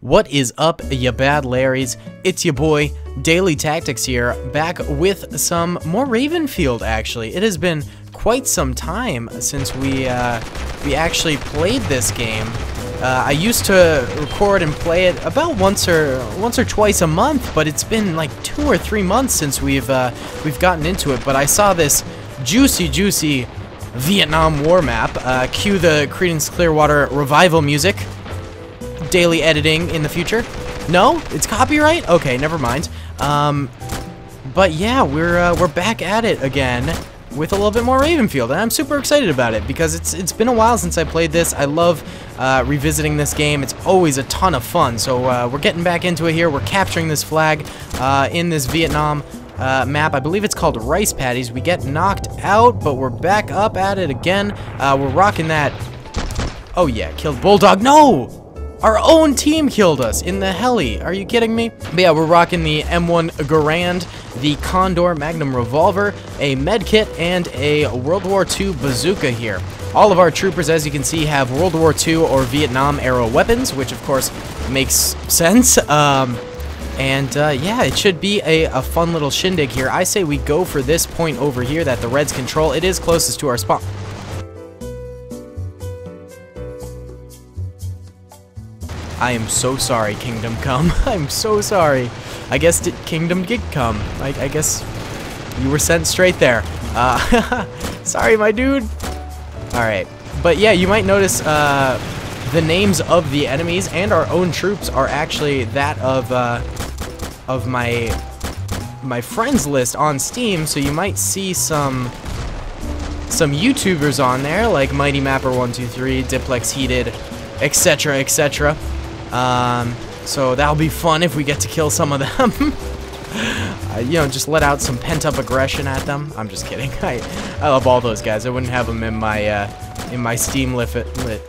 What is up, ya bad Larrys? It's your boy, Daley Tactics here, back with some more Ravenfield, actually. It has been quite some time since we, uh, we actually played this game. Uh, I used to record and play it about once or once or twice a month, but it's been like two or three months since we've uh, we've gotten into it. But I saw this juicy, juicy Vietnam War map. Uh, cue the Creedence Clearwater revival music Daley editing in the future? No? It's copyright? Okay, never mind. Um, but yeah, we're uh, we're back at it again with a little bit more Ravenfield, and I'm super excited about it because it's it's been a while since I played this. I love uh, revisiting this game. It's always a ton of fun. So uh, we're getting back into it here. We're capturing this flag uh, in this Vietnam uh, map. I believe it's called Rice Paddies. We get knocked out, but we're back up at it again. Uh, we're rocking that. Oh yeah, killed Bulldog. No! Our own team killed us in the heli. Are you kidding me? But yeah, we're rocking the M1 Garand, the Condor Magnum Revolver, a med kit, and a World War II bazooka here. All of our troopers, as you can see, have World War II or Vietnam era weapons, which of course makes sense. Um, and uh, yeah, it should be a, a fun little shindig here. I say we go for this point over here that the Reds control. It is closest to our spawn. I am so sorry, Kingdom Come. I'm so sorry. I guess Kingdom did come. I, I guess you were sent straight there. Uh, sorry, my dude. All right, but yeah, you might notice uh, the names of the enemies and our own troops are actually that of uh, of my my friends list on Steam. So you might see some some YouTubers on there like Mighty Mapper 123, Diplex Heated, etc., etc. Um, so that'll be fun if we get to kill some of them. uh, you know, just let out some pent-up aggression at them. I'm just kidding. I, I love all those guys. I wouldn't have them in my uh, in my Steam li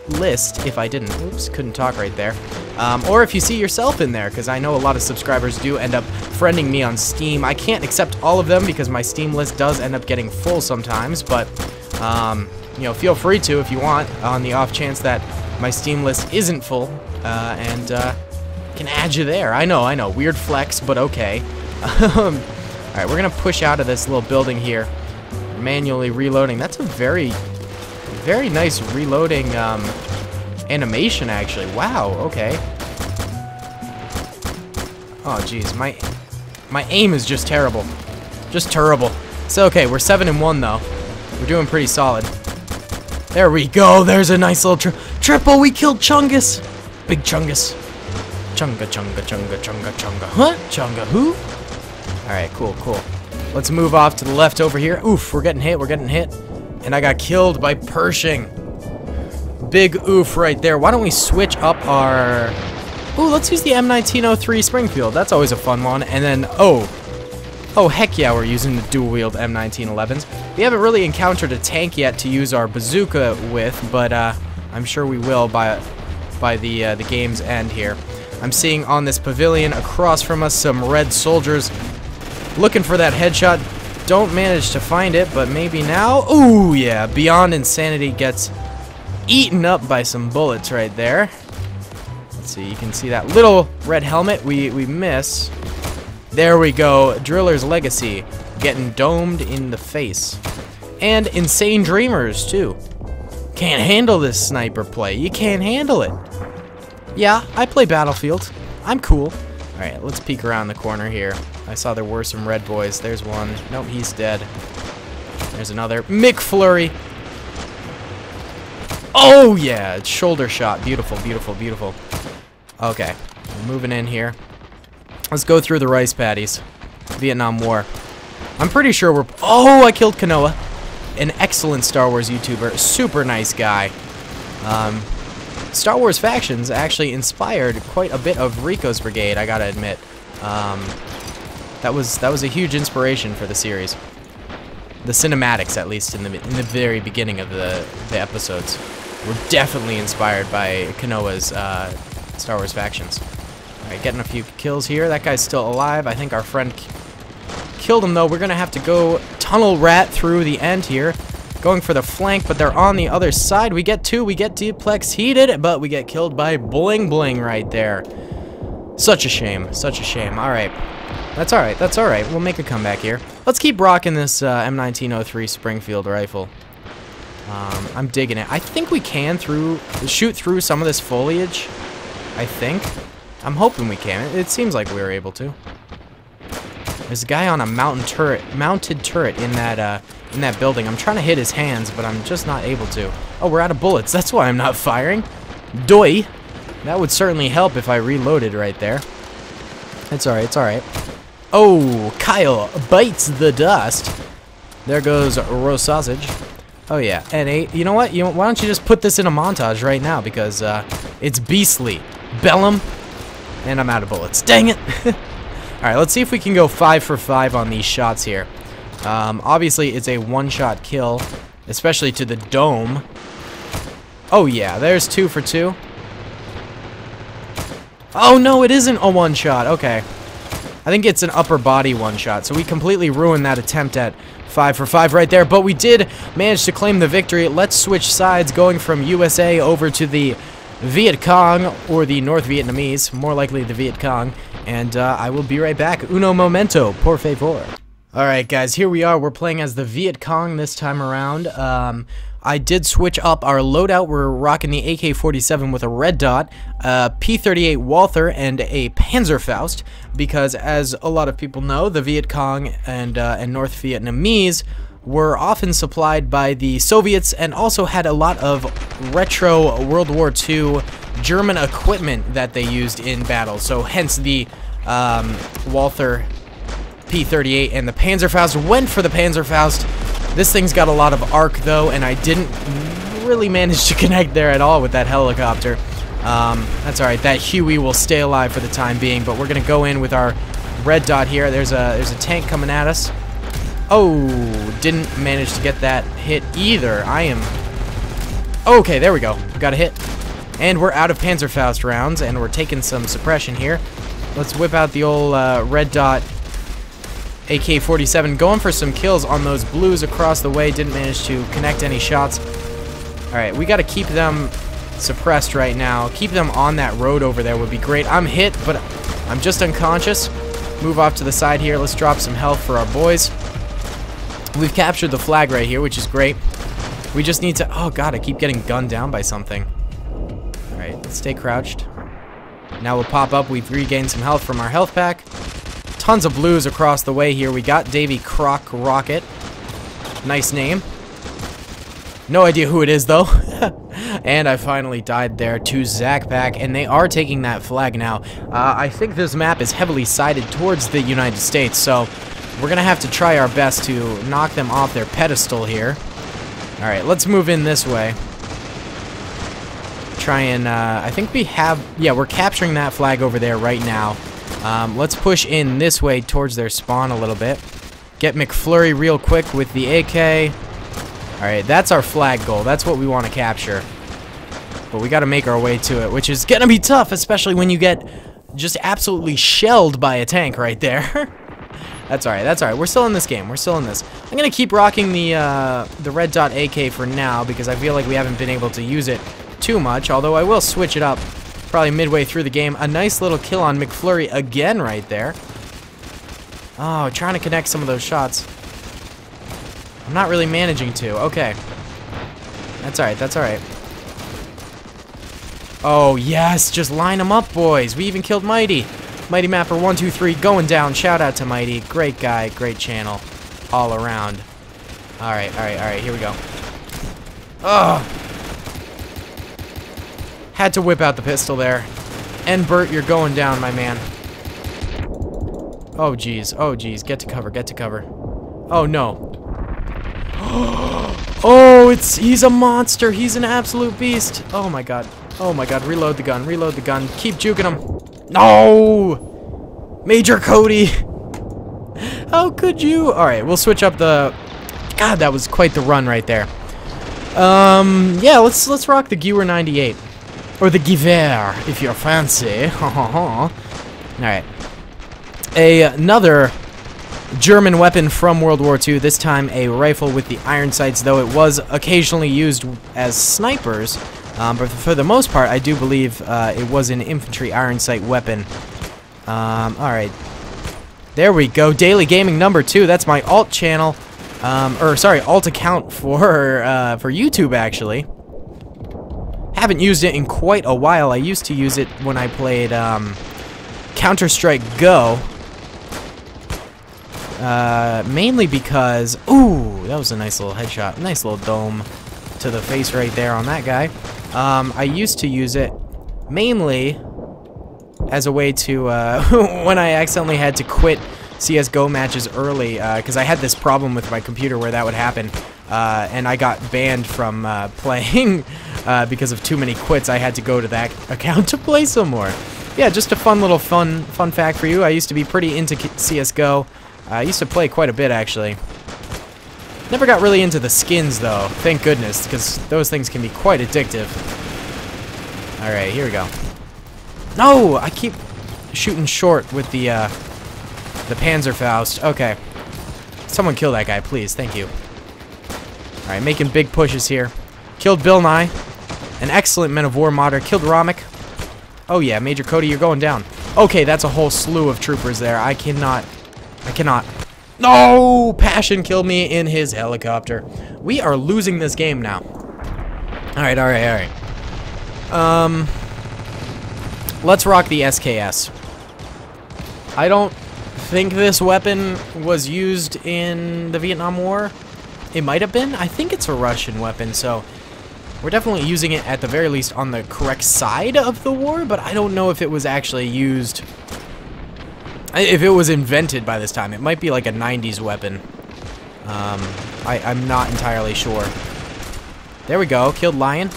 list if I didn't. Oops, couldn't talk right there. Um, or if you see yourself in there, because I know a lot of subscribers do end up friending me on Steam. I can't accept all of them because my Steam list does end up getting full sometimes, but um, you know, feel free to if you want on the off chance that my Steam list isn't full, uh, and uh, can add you there. I know, I know, weird flex, but okay. Um, all right, we're gonna push out of this little building here, manually reloading. That's a very, very nice reloading um, animation, actually. Wow, okay. Oh, jeez, my my aim is just terrible, just terrible. So okay, we're seven and one though. We're doing pretty solid. There we go. There's a nice little tri triple. We killed Chungus. Big Chungus. Chunga, chunga, chunga, chunga, chunga. Huh? Chunga who? Alright, cool, cool. Let's move off to the left over here. Oof, we're getting hit, we're getting hit. And I got killed by Pershing. Big oof right there. Why don't we switch up our... Ooh, let's use the M1903 Springfield. That's always a fun one. And then, oh, Oh, heck yeah, we're using the dual-wield M1911s. We haven't really encountered a tank yet to use our bazooka with, but uh, I'm sure we will by, by the, uh, the game's end here. I'm seeing on this pavilion across from us some red soldiers looking for that headshot. Don't manage to find it, but maybe now. Ooh, yeah, Beyond Insanity gets eaten up by some bullets right there. Let's see, you can see that little red helmet we, we miss. There we go. Driller's Legacy. Getting domed in the face. And Insane Dreamers, too. Can't handle this sniper play. You can't handle it. Yeah, I play Battlefield. I'm cool. Alright, let's peek around the corner here. I saw there were some red boys. There's one. Nope, he's dead. There's another. McFlurry. Oh, yeah. Shoulder shot. Beautiful, beautiful, beautiful. Okay. Moving in here. Let's go through the rice paddies. Vietnam War. I'm pretty sure we're... Oh, I killed Kanoa. An excellent Star Wars YouTuber. Super nice guy. Um, Star Wars Factions actually inspired quite a bit of Rico's Brigade, I gotta admit. Um, that was that was a huge inspiration for the series. The cinematics, at least in the in the very beginning of the the episodes, were definitely inspired by Kanoa's uh, Star Wars Factions. Alright, getting a few kills here. That guy's still alive. I think our friend killed him, though. We're going to have to go tunnel rat through the end here. Going for the flank, but they're on the other side. We get two. We get Duplex heated, but we get killed by Bling Bling right there. Such a shame. Such a shame. All right. That's all right. That's all right. We'll make a comeback here. Let's keep rocking this uh, M1903 Springfield rifle. Um, I'm digging it. I think we can through shoot through some of this foliage. I think. I'm hoping we can. It, it seems like we were able to. There's a guy on a mountain turret, mounted turret in that uh, in that building. I'm trying to hit his hands, but I'm just not able to. Oh, we're out of bullets. That's why I'm not firing. Doi. That would certainly help if I reloaded right there. It's alright, it's alright. Oh, Kyle bites the dust. There goes roast sausage. Oh yeah, and eight. You know what? You why don't you just put this in a montage right now because uh, it's beastly. Bellum, and I'm out of bullets. Dang it! All right, let's see if we can go five for five on these shots here. Um, obviously, it's a one-shot kill, especially to the dome. Oh yeah, there's two for two. Oh, no, it isn't a one-shot. Okay. I think it's an upper body one-shot, so we completely ruined that attempt at 5 for 5 right there, but we did manage to claim the victory. Let's switch sides, going from USA over to the Viet Cong, or the North Vietnamese, more likely the Viet Cong, and uh, I will be right back. Uno momento, por favor. Alright guys, here we are. We're playing as the Viet Cong this time around. Um, I did switch up our loadout. We're rocking the AK-47 with a red dot, a P-38 Walther, and a Panzerfaust, because as a lot of people know, the Viet Cong and, uh, and North Vietnamese were often supplied by the Soviets and also had a lot of retro World War II German equipment that they used in battle. So hence the um, Walther P-38 and the Panzerfaust went for the Panzerfaust this thing's got a lot of arc, though, and I didn't really manage to connect there at all with that helicopter. Um, that's alright, that Huey will stay alive for the time being, but we're going to go in with our red dot here. There's a, there's a tank coming at us. Oh, didn't manage to get that hit either. I am... Okay, there we go. Got a hit. And we're out of Panzerfaust rounds, and we're taking some suppression here. Let's whip out the old uh, red dot AK-47 going for some kills on those blues across the way. Didn't manage to connect any shots. Alright, we got to keep them suppressed right now. Keep them on that road over there would be great. I'm hit, but I'm just unconscious. Move off to the side here. Let's drop some health for our boys. We've captured the flag right here, which is great. We just need to... Oh, God, I keep getting gunned down by something. Alright, let's stay crouched. Now we'll pop up. We've regained some health from our health pack. Tons of blues across the way here. We got Davy Croc Rocket. Nice name. No idea who it is, though. and I finally died there to Zach Pack, and they are taking that flag now. Uh, I think this map is heavily sided towards the United States, so we're going to have to try our best to knock them off their pedestal here. Alright, let's move in this way. Try and, uh, I think we have, yeah, we're capturing that flag over there right now. Um, let's push in this way towards their spawn a little bit. Get McFlurry real quick with the AK. Alright, that's our flag goal. That's what we want to capture. But we got to make our way to it, which is going to be tough, especially when you get just absolutely shelled by a tank right there. that's alright, that's alright. We're still in this game. We're still in this. I'm going to keep rocking the, uh, the red dot AK for now because I feel like we haven't been able to use it too much, although I will switch it up probably midway through the game. A nice little kill on McFlurry again right there. Oh, trying to connect some of those shots. I'm not really managing to. Okay. That's alright, that's alright. Oh, yes, just line them up, boys. We even killed Mighty. Mighty Mapper123 going down. Shout out to Mighty. Great guy, great channel all around. Alright, alright, alright, here we go. Oh, had to whip out the pistol there. And Bert, you're going down, my man. Oh, jeez. Oh, jeez. Get to cover. Get to cover. Oh, no. oh, it's he's a monster. He's an absolute beast. Oh, my God. Oh, my God. Reload the gun. Reload the gun. Keep juking him. No! Major Cody. How could you? All right, we'll switch up the... God, that was quite the run right there. Um, yeah, let's let's rock the Gewehr 98. Or the Gewehr, if you're fancy. Alright. Another German weapon from World War II, this time a rifle with the iron sights, though it was occasionally used as snipers. Um, but for the most part, I do believe uh, it was an infantry iron sight weapon. Um, alright. There we go. Daley Gaming number two. That's my alt channel. Um, or, sorry, alt account for, uh, for YouTube, actually. I haven't used it in quite a while. I used to use it when I played, um, Counter-Strike Go. Uh, mainly because, ooh, that was a nice little headshot. Nice little dome to the face right there on that guy. Um, I used to use it mainly as a way to, uh, when I accidentally had to quit CSGO matches early, because uh, I had this problem with my computer where that would happen, uh, and I got banned from uh, playing uh, because of too many quits. I had to go to that account to play some more. Yeah, just a fun little fun fun fact for you. I used to be pretty into CSGO. I used to play quite a bit, actually. Never got really into the skins, though. Thank goodness, because those things can be quite addictive. Alright, here we go. No! I keep shooting short with the, uh, the Panzerfaust. Okay. Someone kill that guy, please. Thank you. Alright, making big pushes here. Killed Bill Nye. An excellent Men of War modder. Killed Romic. Oh yeah, Major Cody, you're going down. Okay, that's a whole slew of troopers there. I cannot... I cannot... No! Passion killed me in his helicopter. We are losing this game now. Alright, alright, alright. Um... Let's rock the SKS. I don't think this weapon was used in the Vietnam War. It might have been. I think it's a Russian weapon, so we're definitely using it at the very least on the correct side of the war, but I don't know if it was actually used if it was invented by this time. It might be like a 90s weapon. Um, I, I'm not entirely sure. There we go. Killed Lion.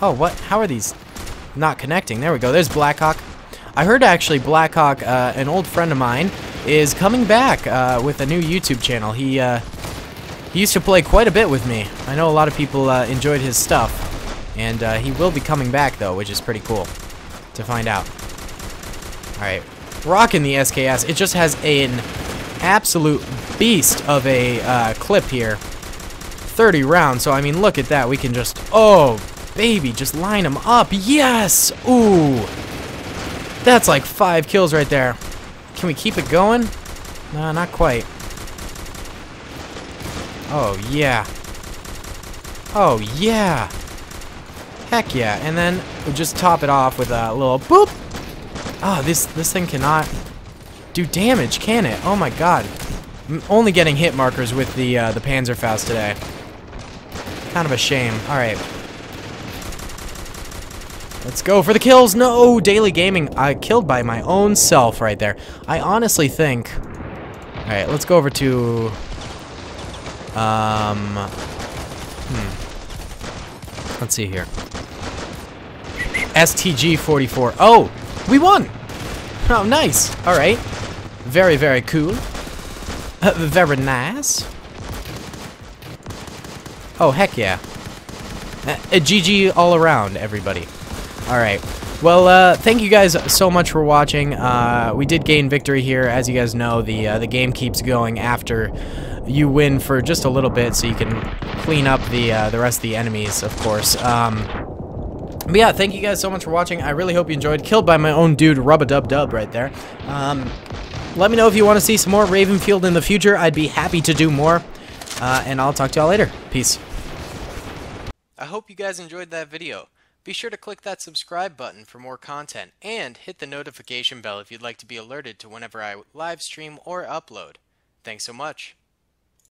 Oh, what? How are these not connecting? There we go. There's Blackhawk. I heard actually Blackhawk, uh, an old friend of mine, is coming back uh, with a new YouTube channel. He, uh, he used to play quite a bit with me. I know a lot of people uh, enjoyed his stuff. And uh, he will be coming back, though, which is pretty cool to find out. Alright, rocking the SKS. It just has an absolute beast of a uh, clip here. 30 rounds, so I mean, look at that. We can just, oh, baby, just line them up. Yes! Ooh! That's like five kills right there. Can we keep it going? No, not quite. Oh, yeah. Oh, yeah. Heck yeah. And then we'll just top it off with a little boop. Oh, this, this thing cannot do damage, can it? Oh my god. I'm only getting hit markers with the, uh, the Panzerfaust today. Kind of a shame. Alright. Let's go for the kills. No, Daley Gaming. I killed by my own self right there. I honestly think. All right, let's go over to. Um. Hmm. Let's see here. STG44. Oh, we won. Oh, nice. All right. Very, very cool. Uh, very nice. Oh, heck yeah. Uh, uh GG all around, everybody. Alright. Well, uh, thank you guys so much for watching. Uh, we did gain victory here. As you guys know, the, uh, the game keeps going after you win for just a little bit, so you can clean up the, uh, the rest of the enemies, of course. Um, but yeah, thank you guys so much for watching. I really hope you enjoyed. Killed by my own dude, Rub-a-Dub-Dub right there. Um, let me know if you want to see some more Ravenfield in the future. I'd be happy to do more. Uh, and I'll talk to y'all later. Peace. I hope you guys enjoyed that video. Be sure to click that subscribe button for more content and hit the notification bell if you'd like to be alerted to whenever I live stream or upload. Thanks so much.